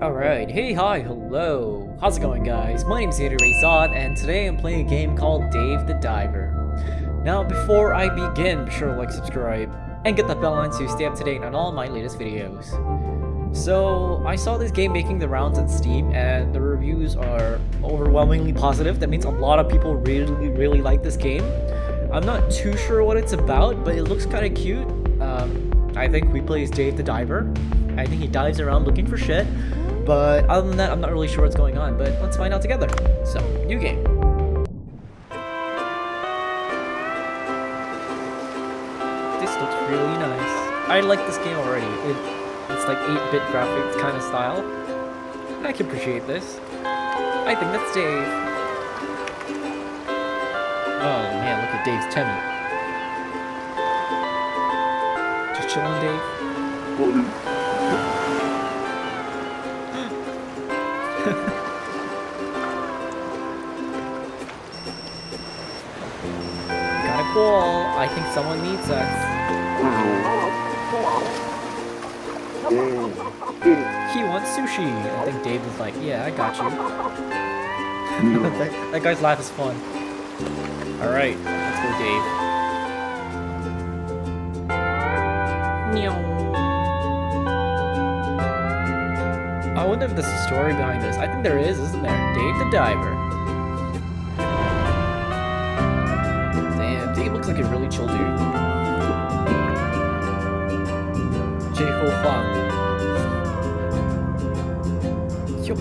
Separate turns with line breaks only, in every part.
Alright, hey, hi, hello. How's it going, guys? My name is Andrew Zod, and today I'm playing a game called Dave the Diver. Now, before I begin, be sure to like, subscribe, and get that bell on to stay up to date on all my latest videos. So, I saw this game making the rounds on Steam, and the reviews are overwhelmingly positive. That means a lot of people really, really like this game. I'm not too sure what it's about, but it looks kind of cute. Um, I think we play as Dave the Diver. I think he dives around looking for shit. But other than that, I'm not really sure what's going on, but let's find out together. So, new game. This looks really nice. I like this game already. It, it's like 8-bit graphics kind of style. I can appreciate this. I think that's Dave. Oh man, look at Dave's tummy. Just chilling, Dave. Got. I think someone needs us. Mm-hmm. He wants sushi. I think Dave was like, yeah, I got you. that, that guy's laugh is fun. Alright, let's go, Dave. Meow. I wonder if there's a story behind this. I think there is, isn't there? Dave the Diver. Looks like a really chill dude. Jay Ho Fang. Yup.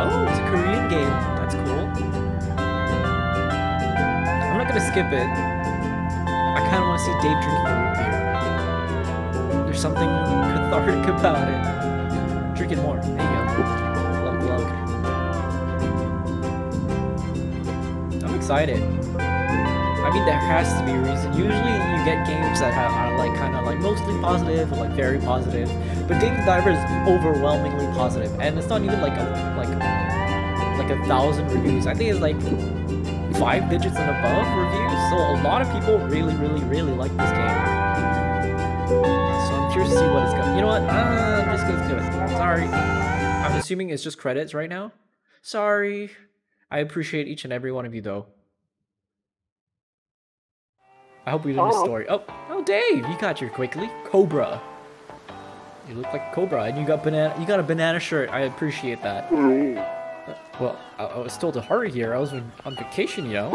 Oh, it's a Korean game. That's cool. I'm not gonna skip it. I kinda wanna see Dave drinking beer. There's something cathartic about it. Drinking more. There you go. Glug glug. I'm excited. I mean, there has to be a reason. Usually, you get games that are, like kind of like mostly positive or like very positive, but the Diver is overwhelmingly positive, and it's not even like a like like a thousand reviews. I think it's like five digits and above reviews. So a lot of people really, really, really like this game. So I'm curious to see what it's going. You know what? Uh, I'm just gonna do it. Sorry. I'm assuming it's just credits right now. Sorry. I appreciate each and every one of you though. I hope we didn't miss story. Oh, oh, Dave, you got here quickly. Cobra. You look like Cobra, and you got banana. You got a banana shirt. I appreciate that. Uh, well, I, I, was told to hurry here. I was on, on vacation, you know.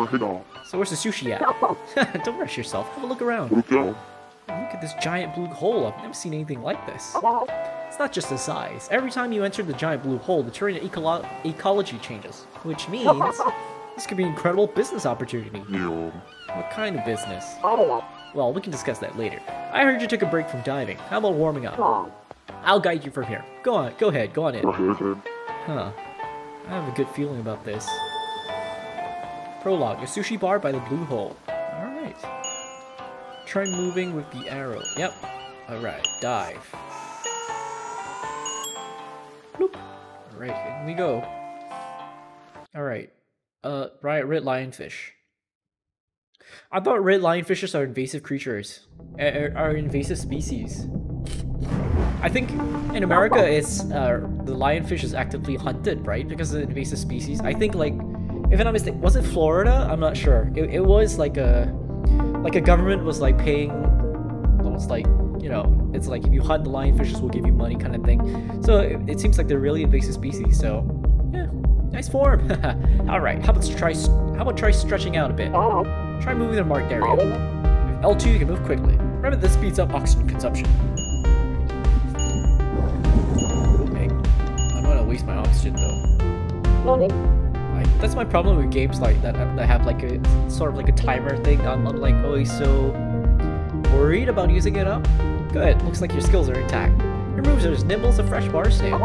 So where's the sushi at? Don't rush yourself. Have a look around. Look at this giant blue hole. I've never seen anything like this. It's not just the size. Every time you enter the giant blue hole, the terrain ecolo ecology changes, which means this could be an incredible business opportunity. What kind of business? Well, we can discuss that later. I heard you took a break from diving. How about warming up? I'll guide you from here. Go on, go ahead, go on in. Huh. I have a good feeling about this. Prologue, a sushi bar by the blue hole. Alright. Try moving with the arrow. Yep. Alright, dive. Bloop. Alright, here we go. Alright. Uh, right, red lionfish. I thought red lionfishes are invasive creatures. Are, are invasive species. I think in America it's uh, the lionfish is actively hunted, right? Because it's the invasive species. I think like, if I'm not mistaken, was it Florida? I'm not sure. It, it was like a, like a government was like paying, almost like, you know, it's like if you hunt the lionfishes, we'll give you money kind of thing. So it, it seems like they're really invasive species. So yeah, nice form. All right, how about try, how about try stretching out a bit? Try moving the marked area. With L2, you can move quickly. Remember, this speeds up oxygen consumption. Okay. I don't want to waste my oxygen, though. I, that's my problem with games like that that have like a sort of like a timer thing. I'm, I'm like always so worried about using it up. Good. Looks like your skills are intact. Your moves are as nimble as a fresh bar stand.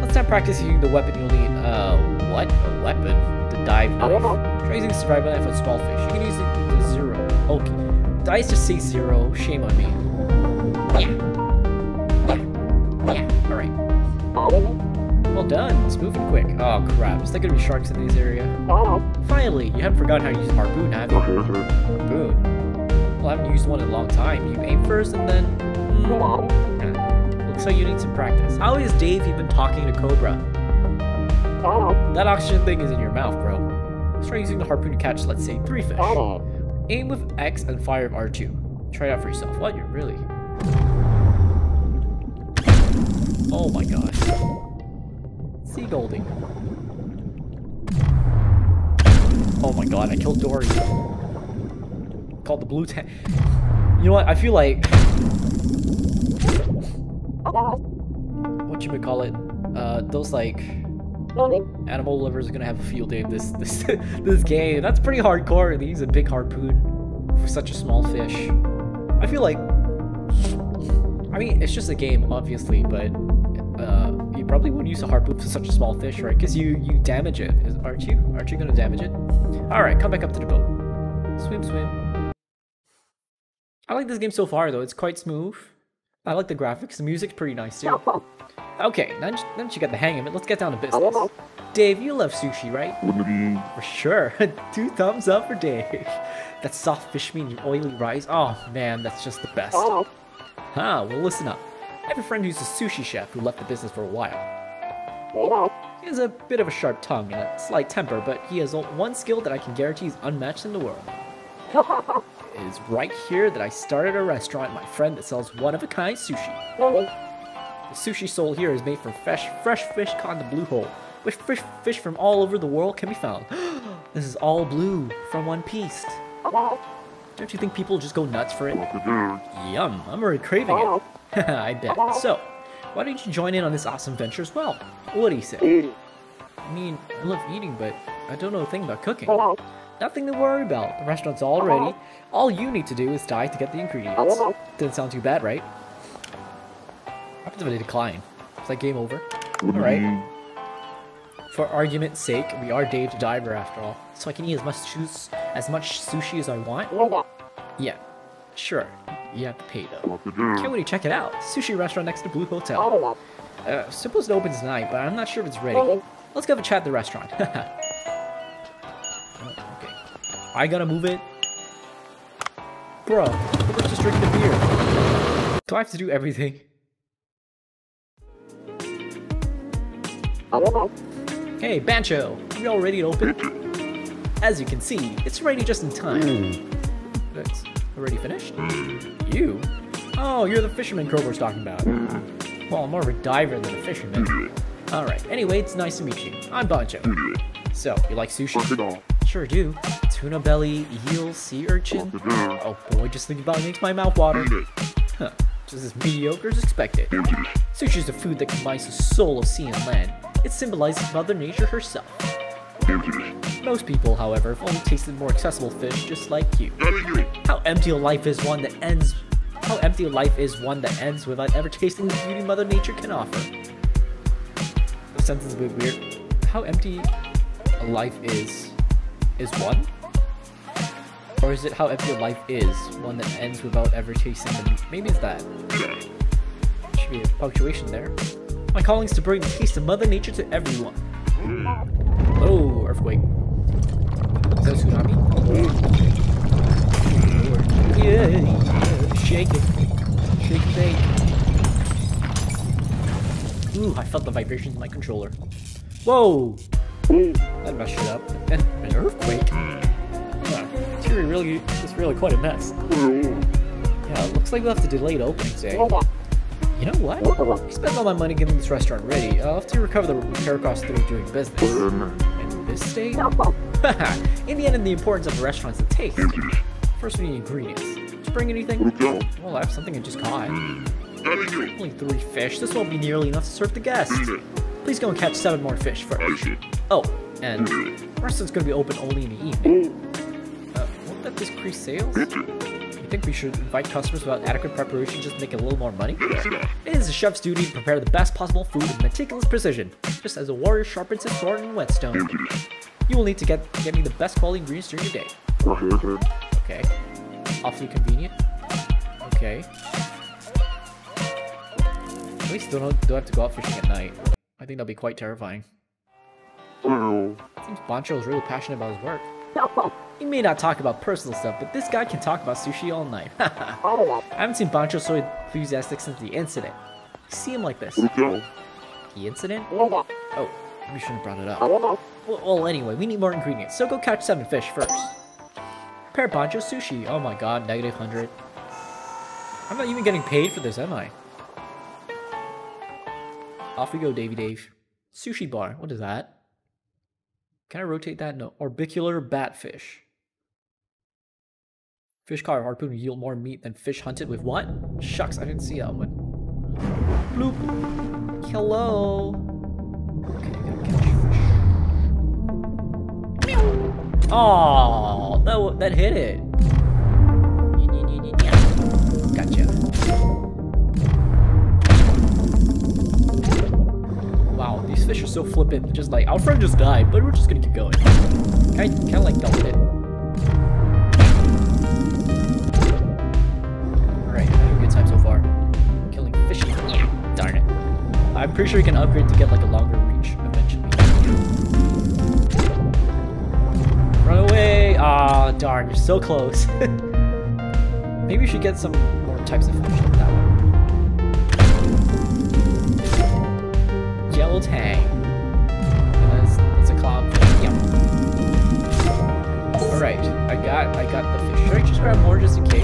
Let's not practice using the weapon you'll need. Uh, what? A weapon? The dive knife. Try using survival knife on small fish. You can use it to zero. Okay. Dice just say zero. Shame on me. Yeah. Yeah. Yeah. Alright. Well done. It's moving quick. Oh crap. Is there gonna be sharks in this area? Finally! You haven't forgotten how to use a harpoon, have you? Harpoon? Well, I haven't used one in a long time. You aim first and then... Mm, yeah. Looks like you need some practice. How is Dave even talking to Cobra? That oxygen thing is in your mouth, bro. Try using the harpoon to catch, let's say, three fish. Aim with X and fire with R2. Try it out for yourself. What? You're really... Oh my gosh. Sea Goldie. Oh my god, I killed Dory. Called the blue tang. You know what? I feel like... What you would call it? Uh, those like... Animal lovers are gonna have a field day this this this game. That's pretty hardcore. They use a big harpoon for such a small fish. I feel like I mean it's just a game, obviously, but uh, you probably wouldn't use a harpoon for such a small fish, right? Because you you damage it, aren't you? Aren't you gonna damage it? All right, come back up to the boat. Swim, swim. I like this game so far, though. It's quite smooth. I like the graphics. The music's pretty nice too. Okay, now that you got the hang of it, let's get down to business. Dave, you love sushi, right? For sure. Two thumbs up for Dave. That soft fish meat and oily rice. Oh man, that's just the best. Huh, well listen up. I have a friend who's a sushi chef who left the business for a while. He has a bit of a sharp tongue and a slight temper, but he has one skill that I can guarantee is unmatched in the world. It is right here that I started a restaurant, my friend that sells one-of-a-kind sushi. The sushi sold here is made from fresh, fresh fish caught in the blue hole, which fish, fish from all over the world can be found. this is all blue from One Piece. Don't you think people just go nuts for it? Yum, I'm already craving it. I bet. So, why don't you join in on this awesome venture as well? What do you say? I mean, I love eating, but I don't know a thing about cooking. Nothing to worry about. The restaurant's all ready. All you need to do is die to get the ingredients. Doesn't sound too bad, right? What happens if I decline? Is that game over? Alright. For argument's sake, we are Dave the Diver after all, so I can eat as much as much sushi as I want? Yeah, sure. You have to pay though. Can't wait to check it out. Sushi restaurant next to Blue Hotel. Uh, supposed to open tonight, but I'm not sure if it's ready. Let's go have a chat at the restaurant. oh, okay. I gotta move it? Bro, we're just drinking a beer. Do I have to do everything? Hey, Bancho, we all ready to open? As you can see, it's ready just in time. That's already finished? You? Oh, you're the fisherman Kroger's talking about. Well, I'm more of a diver than a fisherman. Alright, anyway, it's nice to meet you. I'm Bancho. So, you like sushi? Sure do. Tuna belly, eel, sea urchin. Oh boy, just thinking about it makes my mouth water. Huh, just as mediocre as expected. Sushi is a food that combines the soul of sea and land it symbolizes Mother Nature herself. Most people, however, have only tasted more accessible fish just like you. How empty a life is one that ends how empty a life is one that ends without ever tasting the beauty Mother Nature can offer. The sentence is a bit weird. How empty a life is is one? Or is it how empty a life is one that ends without ever tasting the meat? maybe it's that. Should be a punctuation there. My calling is to bring the taste of Mother Nature to everyone. Oh, earthquake. Is that tsunami? Yeah, yeah, shake it. Shake it. Ooh, I felt the vibrations in my controller. Whoa! That messed shit up. And an earthquake? Huh. It's really, it's really quite a mess. Yeah, it looks like we'll have to delay the opening day. You know what? I spent all my money getting this restaurant ready. I'll have to recover the repair costs through doing business. In this state? in the end, the importance of the restaurant is the taste. First, we need ingredients. Did you bring anything? Well, I have something I just caught. Only three fish. This won't be nearly enough to serve the guests. Please go and catch seven more fish first. Oh, and the restaurant's going to be open only in the evening. Uh, won't that decrease sales? Think we should invite customers without adequate preparation just to make a little more money? It is a chef's duty to prepare the best possible food with meticulous precision, just as a warrior sharpens his sword in whetstone. You will need to get get me the best quality ingredients during your day. Okay. Awfully convenient. Okay. At least don't, don't have to go out fishing at night. I think that'll be quite terrifying. Seems Bancho is really passionate about his work. He may not talk about personal stuff, but this guy can talk about sushi all night. I haven't seen Bancho so enthusiastic since the incident. see him like this. The incident? Oh, we shouldn't have brought it up. Well, well, anyway, we need more ingredients, so go catch seven fish first. Prepare bancho sushi. Oh my god, negative 100. I'm not even getting paid for this, am I? Off we go, Davy Dave. Sushi bar. What is that? Can I rotate that? No. Orbicular batfish. Fish caught harpoon yield more meat than fish hunted with what? Shucks, I didn't see that one. Bloop. Hello. Okay, that, that hit it. Fish are so flippant. Just like, our friend just died, but we're just gonna keep going. I kind of like doubled it. Alright, having a good time so far. Killing fishy. Yeah, darn it. I'm pretty sure you can upgrade to get like a longer reach eventually. Run away! Ah, darn, you're so close. Maybe we should get some more types of fish like that one. Tang. That's, that's a. Yep. Alright, I got I got the fish. Should I just grab more just in case?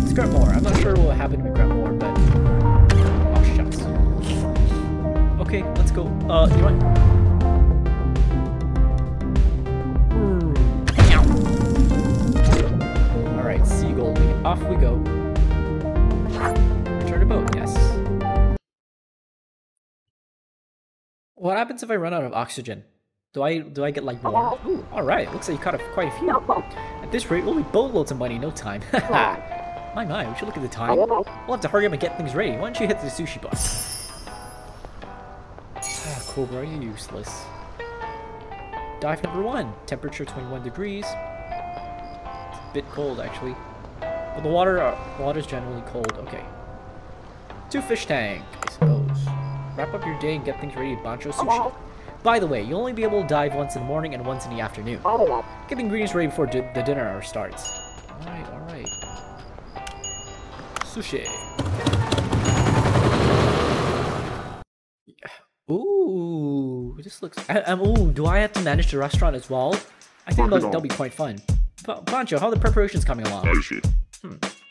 Let's grab more. I'm not sure what will happen if we grab more, but oh shucks. Okay, let's go. Uh, you want? All right, seagull, off we go. What happens if I run out of oxygen? Do I do I get like more? Ooh, all right. Looks like you caught a, quite a few. At this rate, we'll be boatloads of money in no time. my my, we should look at the time. We'll have to hurry up and get things ready. Why don't you hit the sushi bus? Ah, Cobra, you're useless. Dive number one. Temperature 21 degrees. It's a bit cold actually. But the water uh, water's generally cold. Okay. Two fish tank, I suppose. Wrap up your day and get things ready to bancho sushi. By the way, you'll only be able to dive once in the morning and once in the afternoon. Get the ingredients ready before di the dinner hour starts. Alright, alright. Sushi. Ooh, this looks. I, um, ooh, do I have to manage the restaurant as well? I think that'll, that'll be quite fun. But Bancho, how are the preparations coming along?
I see.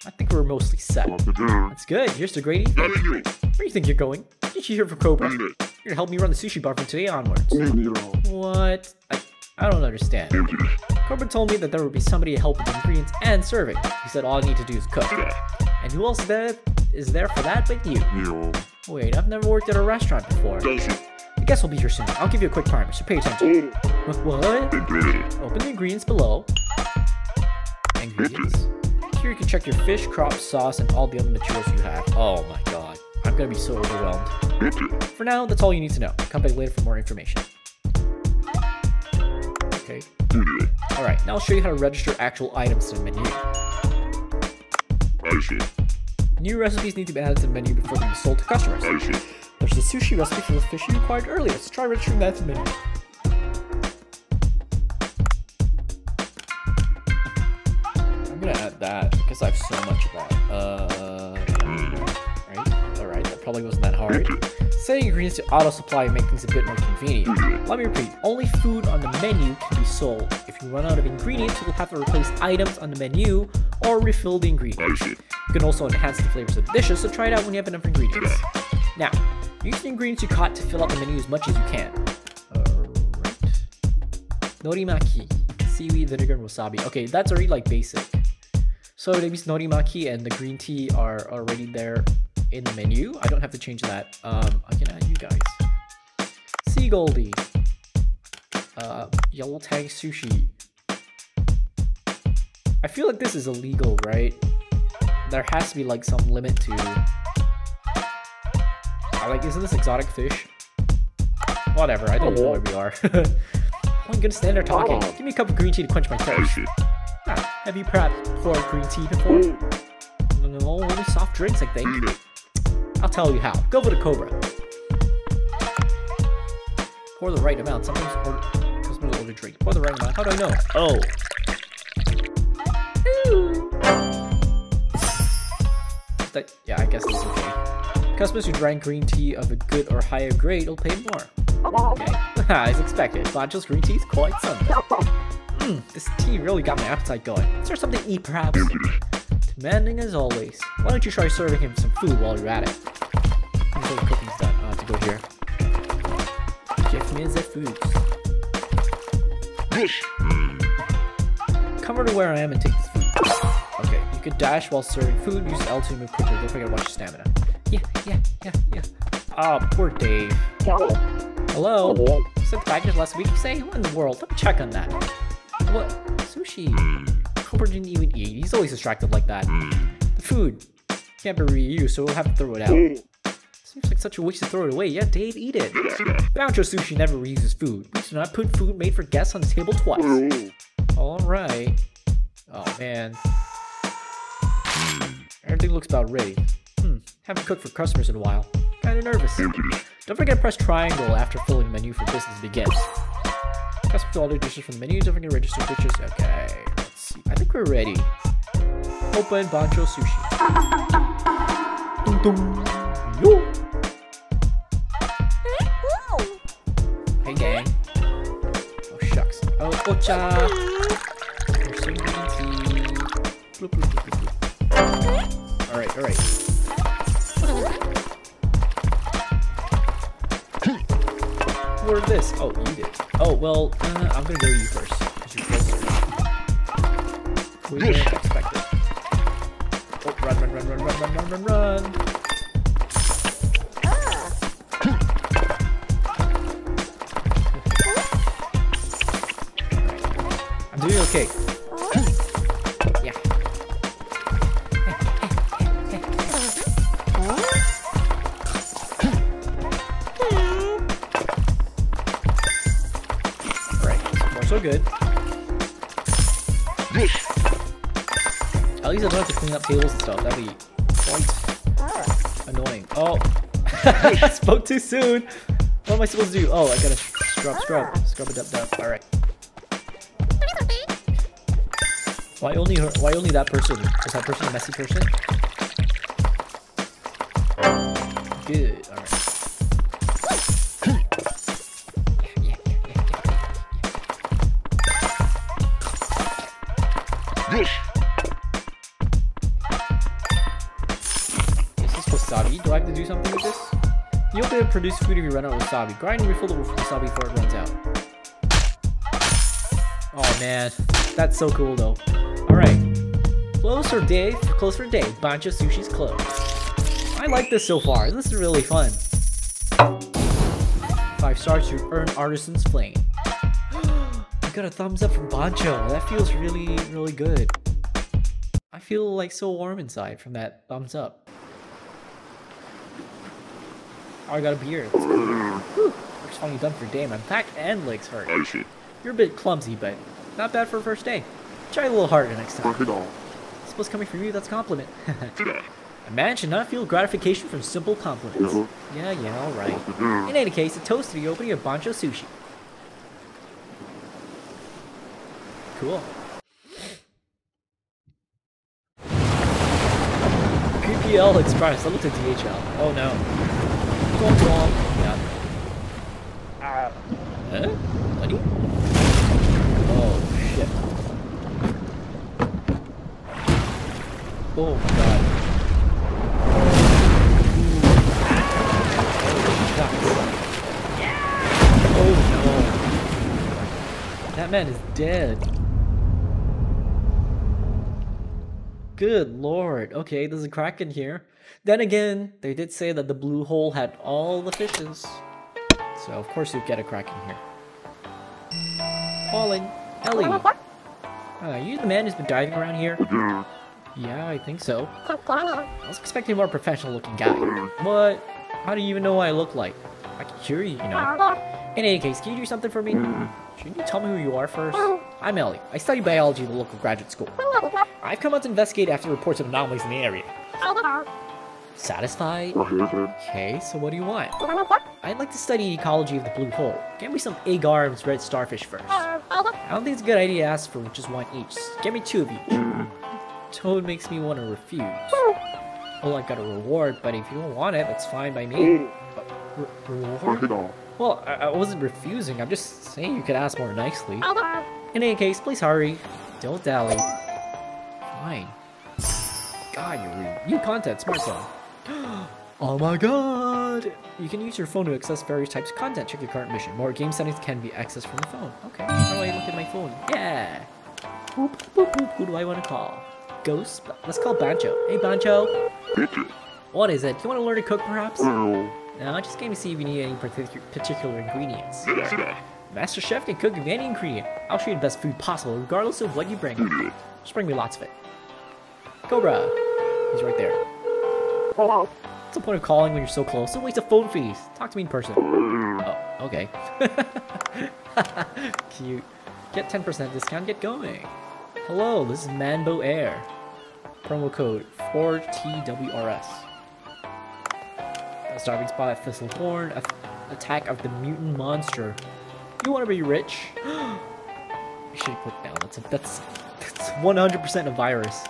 I think we're mostly set.
The.
That's good. Here's Grady.
Not
Where do you think you're going? Did you hear from Cobra? You're gonna help me run the sushi bar from today onwards.
Leave me alone.
What? I, I don't understand. Cobra told me that there would be somebody to help with the ingredients and serving. He said all I need to do is cook. And who else there is there for that but you? Wait, I've never worked at a restaurant before. I guess we'll be here soon. I'll give you a quick primer, so pay attention. What? Open the ingredients below. Ingredients. Here you can check your fish, crop, sauce, and all the other materials you have. Oh my god. I'm gonna be so overwhelmed. For now, that's all you need to know. Come back later for more information. Okay. Alright, now I'll show you how to register actual items to the menu. New recipes need to be added to the menu before they be sold to customers. There's a sushi recipe for the fish you acquired earlier, so try registering that to the menu. That because I have so much of that. Uh, right? Alright, that probably wasn't that hard. Setting ingredients to auto supply make things a bit more convenient. Let me repeat, only food on the menu can be sold. If you run out of ingredients, you will have to replace items on the menu or refill the ingredients. You can also enhance the flavors of the dishes, so try it out when you have enough ingredients. Now, use the ingredients you caught to fill out the menu as much as you can. Alright. Norimaki. Seaweed, vinegar, and wasabi. Okay, that's already like basic. So means norimaki and the green tea are already there in the menu. I don't have to change that. Um, I can add you guys. Sea Goldie. Uh, yellow tang sushi. I feel like this is illegal, right? There has to be like some limit to. I like, isn't this exotic fish? Whatever, I don't know where we are. I'm gonna stand there talking. Give me a cup of green tea to quench my thirst. Have you perhaps poured green tea before?
Oh.
No, only soft drinks, I think.
Mm.
I'll tell you how. Go for the Cobra. Pour the right amount. Sometimes order, customers order drink. Pour the right amount. How do I know? Oh. That, yeah, I guess that's okay. Customers who drank green tea of a good or higher grade will pay more. Okay, as expected, Bancho's green tea is quite something. Mmm, this tea really got my appetite going. Is there something to eat, perhaps? Demanding as always. Why don't you try serving him some food while you're at it? Until the cooking's done. I'll have to go here. Give me the food. Come over to where I am and take this food. Okay, you could dash while serving food. Use L to move quickly. Don't forget to watch your stamina. Yeah, yeah, yeah, yeah. Oh, poor Dave. Hello? Sent packages last week, you say? What in the world? Let me check on that. What? Sushi? Cooper didn't even eat. He's always distracted like that. The food can't be reused, so we'll have to throw it out. Hmm. Seems like such a waste to throw it away. Yeah, Dave, eat it. Bancho Sushi never reuses food. We do not put food made for guests on the table twice. Hmm. Alright. Oh, man. Everything looks about ready. Hmm, haven't cooked for customers in a while. Kinda nervous. Don't forget to press triangle after filling the menu for business begins. Customers order dishes from the menu. Don't forget to register dishes. Okay, let's see. I think we're ready. Open Bancho Sushi. Dum dum. Yo. Hey gang. Oh shucks. Oh ocha. Well, uh, I'm gonna go so good. At least I don't have to clean up tables and stuff. That'd be quite ah. annoying. Oh, I spoke too soon. What am I supposed to do? Oh, I gotta scrub, scrub, ah. scrub it up, up. All right. Why only her? Why only that person? Is that person a messy person? Good. Produce food if you run out of wasabi. Grind and refill the wasabi before it runs out. Oh man, that's so cool though. Alright. Close for day, close for day. Bancho Sushi's closed. I like this so far. This is really fun. Five stars to earn Artisan's Flame. I got a thumbs up from Bancho. That feels really, really good. I feel like so warm inside from that thumbs up. Oh, I got a beer. Whew. Work's finally done for day. My back and legs hurt. You're a bit clumsy, but not bad for a first day. Try a little harder next time. I suppose coming from you, that's a compliment. a man should not feel gratification from simple compliments. Yeah, yeah, alright. In any case, a toast to the opening of Bancho Sushi. Cool. PPL Express. I looked at DHL. Oh no. Yeah. Huh? Money? Oh shit. Oh god. Oh. That man is dead. Good lord. Okay, there's a crack in here. Then again, they did say that the blue hole had all the fishes. So of course you'd get a crack in here. Calling. Ellie. Uh, you the man who's been diving around here? Yeah, I think so. I was expecting a more professional looking guy. What? How do you even know what I look like? I can hear you, you know. In any case, can you do something for me? Shouldn't you tell me who you are first? I'm Ellie. I study biology at the local graduate school. I've come out to investigate after reports of anomalies in the area. Satisfied? Okay, so what do you want? I'd like to study ecology of the blue hole. Get me some agar's red starfish first. I don't think it's a good idea to ask for just one each. Get me two of each. Toad makes me want to refuse. Oh, I got a reward, but if you don't want it, that's fine by me. Uh, re- reward?
Fuck it all.
Well, I, I wasn't refusing. I'm just saying you could ask more nicely. In any case, please hurry. Don't dally. Fine. God, you're rude. New content, smartphone. oh my god! You can use your phone to access various types of content. Check your current mission. More game settings can be accessed from the phone. Okay, how do I look at my phone? Yeah! Boop, boop, boop. Who do I want to call? Ghost? Let's call Bancho. Hey, Bancho.
Bitches.
What is it? Do you want to learn to cook, perhaps?
Well,
No, I just came to see if you need any partic- particular ingredients.
Bitches.
Master Chef can cook you any ingredient. I'll show you the best food possible, regardless of what you bring. Just bring me lots of it. Cobra! He's right there. Hello. What's the point of calling when you're so close? Don't waste a phone fees. Talk to me in person. Oh, okay. Cute. Get 10% discount, get going. Hello, this is Manbo Air. Promo code 4TWRS. A starving spot at Thistleborn. A attack of the mutant monster. You want to be rich? you should click down. That's a, that's that's 100% a virus.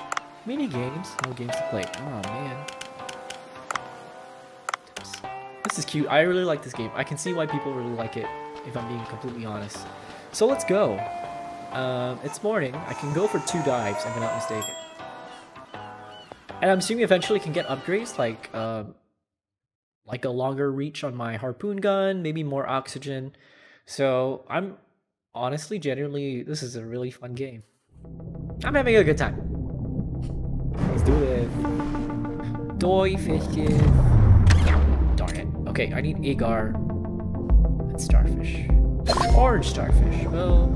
Mini games, no games to play. Oh man. This is cute. I really like this game. I can see why people really like it, if I'm being completely honest. So let's go. Um, it's morning. I can go for two dives, if I'm not mistaken. And I'm assuming eventually can get upgrades like um, like a longer reach on my harpoon gun, maybe more oxygen. So I'm honestly, genuinely, this is a really fun game. I'm having a good time. Let's do it. Doi fishes. Darn it. Okay, I need agar and starfish. Orange starfish. Well,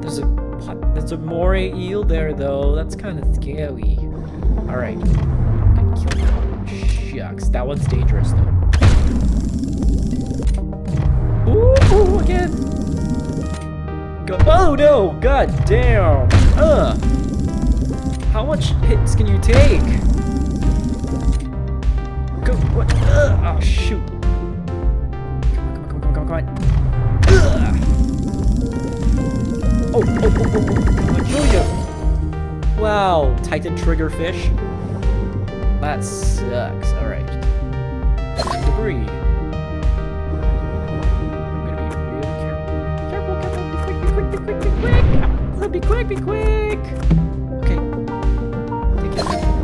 there's a there's a moray eel there though. That's kind of scary. All right. Shucks, that one's dangerous though. Ooh, again. Go oh no! God damn! Ugh! How much hits can you take? Go! What? Ugh! Oh shoot! Come on! Come on! Come on! Come on! Come on! Oh! Oh! Oh! Oh! oh. oh Kill you! Wow! Titan triggerfish. That sucks. All right. Debris. Quick, be quick, be quick! Okay.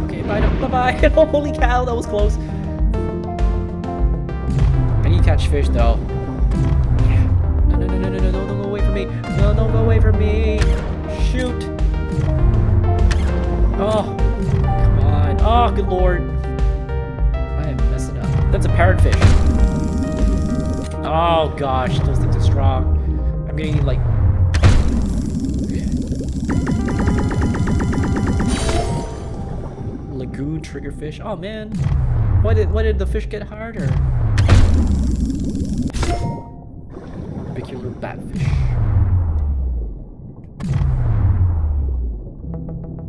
Okay, bye, bye, bye. Holy cow, that was close. I need to catch fish though. Yeah. No, no, no, no, no, no, no, don't go away from me. No, don't go away from me. Shoot. Oh, come on. Oh, good lord. I am messing up. That's a parrotfish. Oh gosh, those things are strong. I'm gonna need like. Lagoon triggerfish. Oh man, why did why did the fish get harder? Orbicular batfish.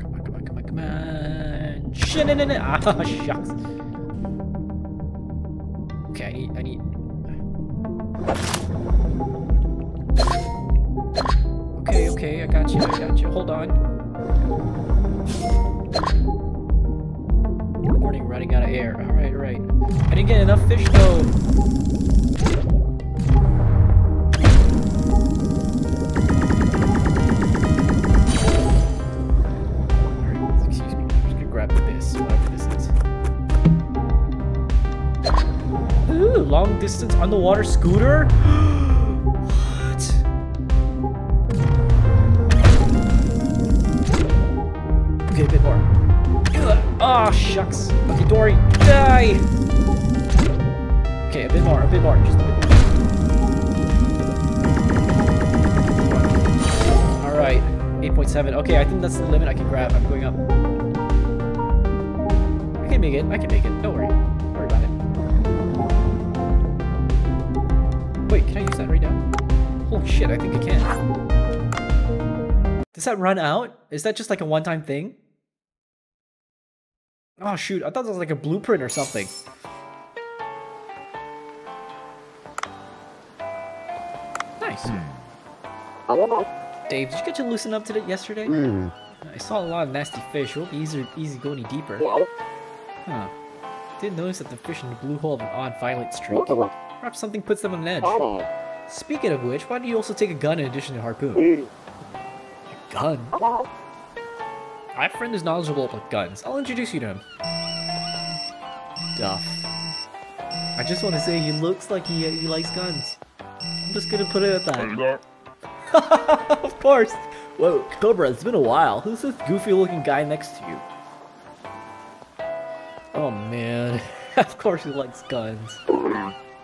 Come on, come on, come on, come on. Shit, no, no, no. Ah, shucks. Okay, I need, I need. Okay, okay, I got you, I got you. Hold on. Out of air. Alright, alright. I didn't get enough fish though. Excuse me. Just gonna grab this, whatever this is. Ooh, long distance underwater scooter? shucks. Okay, Dory, die! Okay, a bit more, a bit more, just a bit more. Alright, 8.7. Okay, I think that's the limit I can grab. I'm going up. I can make it, I can make it. Don't worry. Don't worry about it. Wait, can I use that right now? Holy shit, I think I can. Does that run out? Is that just like a one-time thing? Oh shoot, I thought that was like a blueprint or something. Nice. Hmm. Dave, did you get to loosen up to it yesterday? Hmm. I saw a lot of nasty fish. It won't be easy, easy to go any deeper. Huh. Didn't notice that the fish in the blue hole have an odd violent streak. Perhaps something puts them on an edge. Oh. Speaking of which, why don't you also take a gun in addition to harpoon? Hmm. A gun? Oh. I have a friend is knowledgeable about guns. I'll introduce you to him. Duff. I just want to say he looks like he, he likes guns. I'm just gonna put it at that. of course! Whoa, Cobra, it's been a while. Who's this goofy looking guy next to you? Oh man, of course he likes guns.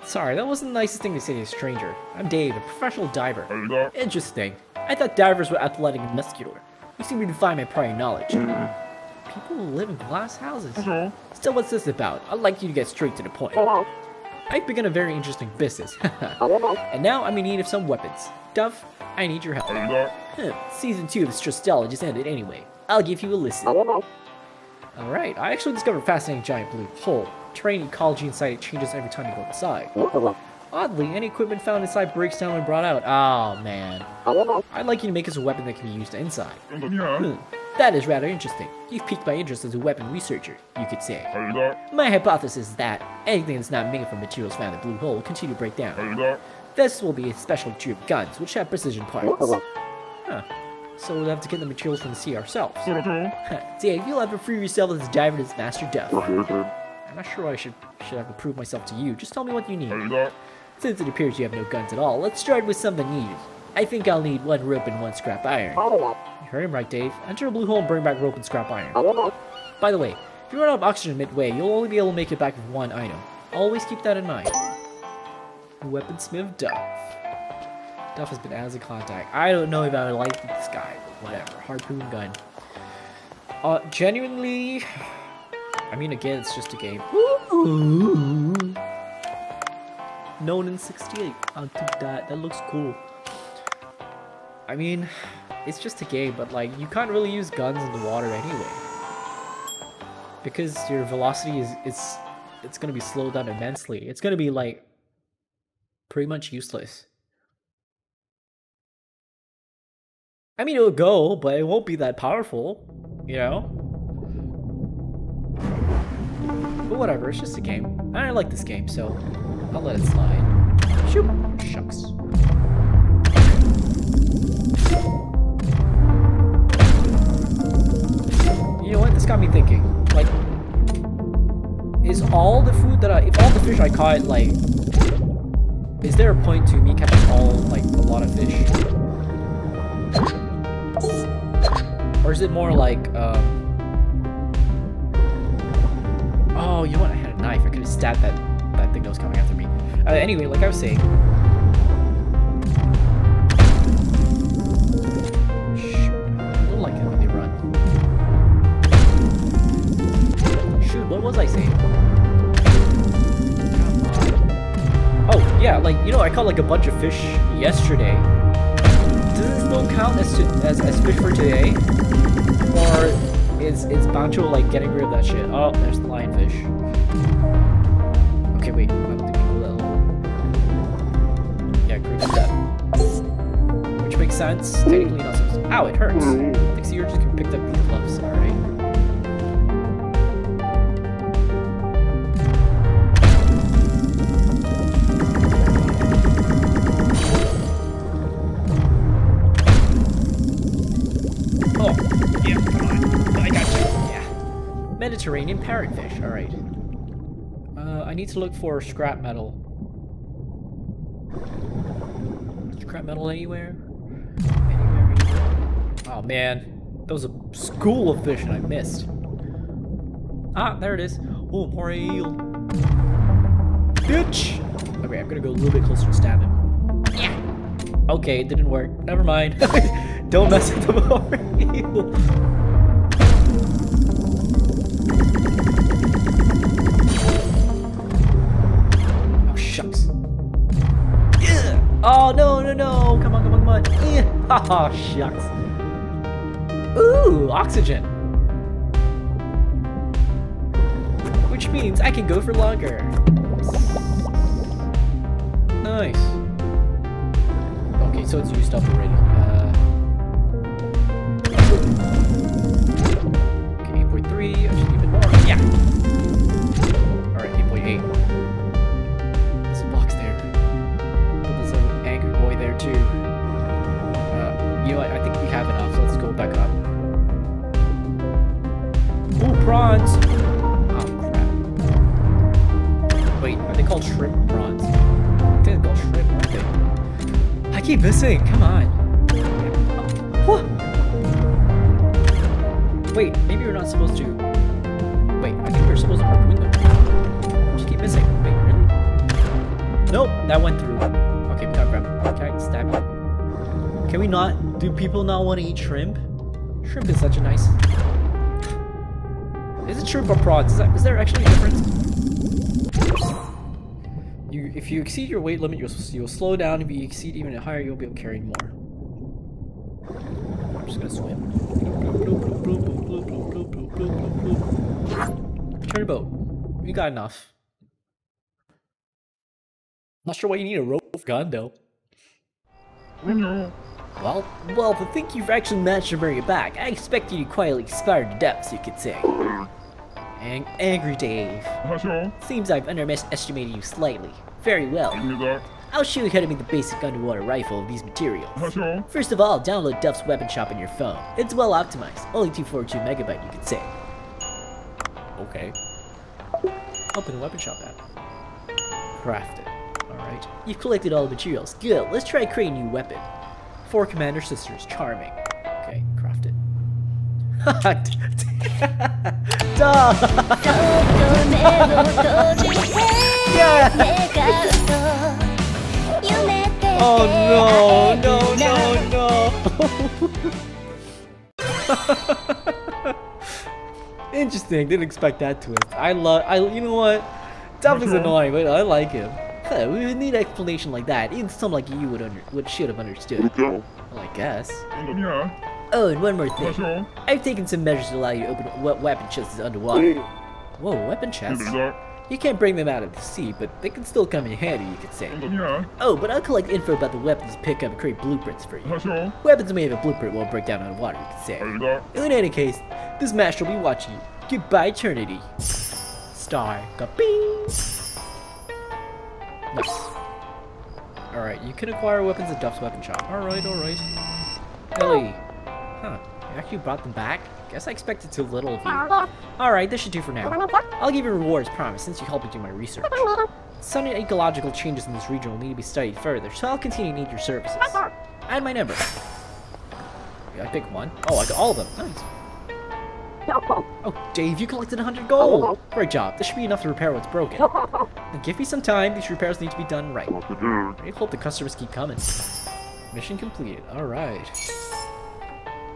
Sorry, that wasn't the nicest thing to say to a stranger. I'm Dave, a professional diver. Interesting. I thought divers were athletic and muscular. You seem to defy my prior knowledge. Mm-hmm. People who live in glass houses. Mm-hmm. Still, what's this about? I'd like you to get straight to the point. I've begun a very interesting business. Oh, and now I'm in need of some weapons. Duff, I need your help. Oh, huh, Season 2 of Strastella just ended anyway. I'll give you a listen. Oh, Alright, I actually discovered a fascinating giant blue hole. Terrain ecology inside it changes every time you go inside. Oddly, any equipment found inside breaks down when brought out. Oh man. I'd like you to make us a weapon that can be used inside. Hmm, That is rather interesting. You've piqued my interest as a weapon researcher, you could say. My hypothesis is that anything that's not made from materials found in the blue hole will continue to break down. This will be especially true of guns, which have precision parts. Huh. So we'll have to get the materials from the sea ourselves. Huh. Dave, you'll have to free yourself as a diver as Master Duff. I'm not sure I should should have to prove myself to you. Just tell me what you need. Since it appears you have no guns at all, let's start with something needed. I think I'll need one rope and one scrap iron. You heard him right, Dave. Enter a blue hole and bring back rope and scrap iron. By the way, if you run out of oxygen midway, you'll only be able to make it back with one item. Always keep that in mind. Weaponsmith Duff. Duff has been as a contact. I don't know if I like this guy, but whatever. Harpoon gun. Uh, genuinely, I mean, again, it's just a game. Known in 68. I'll take that. That looks cool. I mean, it's just a game, but like, you can't really use guns in the water anyway. Because your velocity is, it's, it's gonna be slowed down immensely. It's gonna be like, pretty much useless. I mean, it'll go, but it won't be that powerful, you know? But whatever, it's just a game. I like this game, so I'll let it slide. Shoot! Shucks. You know what? This got me thinking. Like, is all the food that I, if all the fish I caught, like, is there a point to me catching all, like, a lot of fish? Or is it more like, um... Oh, you know what? I had a knife. I could have stabbed that, that thing that was coming after me. Uh, anyway, like I was saying... Shoot. Like it when they run. Shoot, what was I saying? Oh, yeah, like, you know, I caught like a bunch of fish yesterday. Does this still count as, as, as fish for today? Or is, is Bancho like getting rid of that shit? Oh, there's the lionfish. Sense. Technically not supposed to. Ow, it hurts. Thanks to you just picked up these gloves, alright. Oh, yeah. I got you. Yeah. Mediterranean parrotfish, alright. Uh, I need to look for scrap metal. Scrap metal anywhere. Oh man, that was a school of fish and I missed. Ah, there it is. Oh, moray eel. Bitch! Okay, I'm gonna go a little bit closer and stab him. Yeah. Okay, it didn't work. Never mind. Don't mess with the moray eel. Oh, shucks. Yeah. Oh, no, no, no. Come on, come on, come on. Yeah. Oh, shucks. Ooh, oxygen. Which means I can go for longer. Nice. Okay, so it's used up already. Uh, Or prawns? Is, that, is there actually a difference? You, if you exceed your weight limit, you'll, you'll slow down. If you exceed even higher, you'll be able to carry more. I'm just gonna swim. Turn boat. You got enough. Not sure why you need a rope gun though. Well, well, to think you've actually managed to bring it back, I expect you quietly starve to death, you could say. Ang angry Dave. Seems I've underestimated you slightly. Very well.
Give me that.
I'll show you how to make the basic underwater rifle of these materials. First of all, download Duff's Weapon Shop on your phone. It's well optimized, only 242 megabyte you could say. Okay. Open the weapon shop app. Craft it. Alright. You've collected all the materials. Good, let's try creating a new weapon. Four Commander Sisters. Charming. Okay, craft it. Duh! yeah! Oh no, no, no, no! Interesting. Didn't expect that twist. I love. I. You know what? Duff is annoying, but I like him. Huh, we would need an explanation like that. Even someone like you would under would should have understood. Well, I guess.
Yeah.
Oh, and one more thing.
Hello.
I've taken some measures to allow you to open we weapon chests underwater. Whoa, weapon chests? You can't bring them out of the sea, but they can still come in handy, you could say.
Yeah.
Oh, but I'll collect info about the weapons to pick up and create blueprints for you.
Hello.
Weapons made of a blueprint won't break down underwater, you could say.
Give me that.
In any case, this master will be watching you. Goodbye, eternity. Star. Ka-bing! Nice. Alright, you can acquire weapons at Duff's Weapon Shop. Alright, alright. Ellie. Huh, you actually brought them back? Guess I expected too little of you. Alright, this should do for now. I'll give you rewards, promise, since you helped me do my research. Some ecological changes in this region will need to be studied further, so I'll continue to need your services. Add my number. I pick one. Oh, I got all of them. Nice. Oh, Dave, you collected 100 gold! Great job. This should be enough to repair what's broken. Now give me some time. These repairs need to be done right. I hope the customers keep coming. Mission completed. Alright.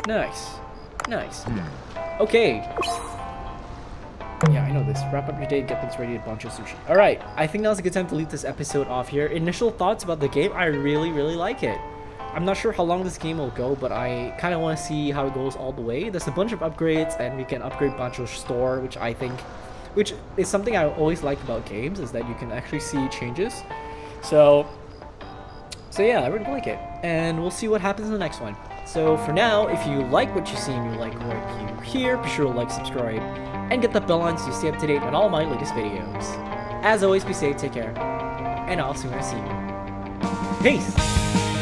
Nice. Nice. Hmm. Okay. Yeah, I know this. Wrap up your day, get things ready at of Sushi. Alright, I think now's a good time to leave this episode off here. Initial thoughts about the game, I really, really like it. I'm not sure how long this game will go, but I kind of want to see how it goes all the way. There's a bunch of upgrades, and we can upgrade Bancho's store, which I think, which is something I always like about games, is that you can actually see changes. So, so yeah, I really like it, and we'll see what happens in the next one. So for now, if you like what you see and you like what you hear, be sure to like, subscribe, and get the bell on so you stay up to date on all my latest videos. As always, be safe, take care, and I'll soon see you. Peace!